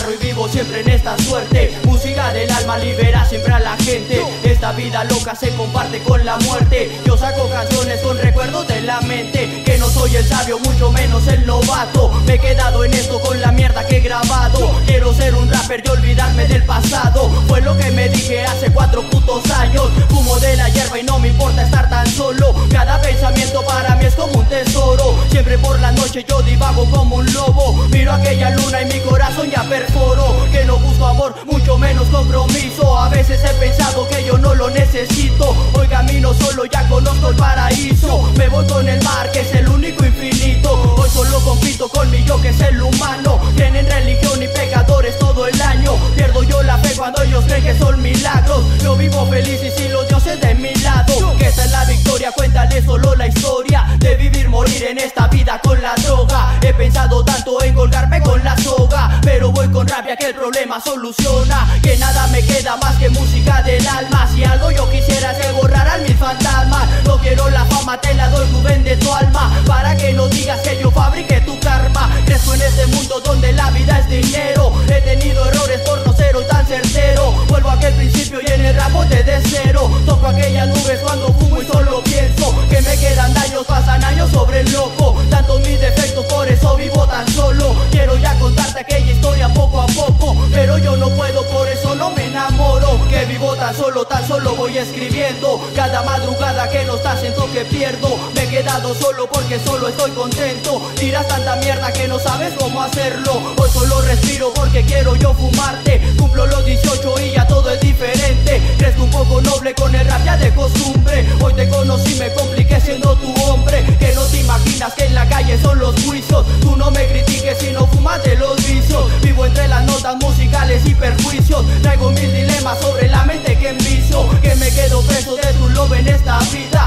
cigarro y vivo siempre en esta suerte. Música del alma libera siempre a la gente. Esta vida loca se comparte con la muerte. Yo saco canciones con recuerdos de la mente. Que no soy el sabio, mucho menos el novato. Me he quedado en esto con la mierda que he grabado. Quiero ser un rapper y olvidarme del pasado. Fue lo que me dije hace cuatro putos años. Fumo de la hierba y no me importa estar tan solo. Cada pensamiento para mí es como un tesoro. Siempre por la noche yo divago como un lobo. Miro aquella luna y mi corazón ya perforo Tienen religión y pecadores todo el año. Pierdo yo la fe cuando ellos creen que son milagros. Yo vivo feliz y si los dioses de mi lado. Que esta es la victoria, cuéntale solo la historia. De vivir, morir en esta vida con la droga. He pensado tanto en colgarme con la soga. Pero voy con rabia que el problema soluciona. Que nada me queda más que música del alma. Si algo yo quisiera es que borraran mis fantasmas. No quiero la tan solo, tan solo voy escribiendo. Cada madrugada que nos da siento que pierdo. Me he quedado solo porque solo estoy contento. Tiras tanta mierda que no sabes cómo hacerlo. Hoy solo respiro porque quiero yo fumarte. Cumplo los 18 y ya todo es diferente. Crezco un poco noble con el rap ya de costumbre. Hoy te conocí, me compliqué siendo tu hombre. Que no te imaginas que en la calle son los juicios. Tú no me critiques si no fumas de los vicios. Vivo entre las notas musicales y perjuicios. Traigo mil dilemas sobre esta vida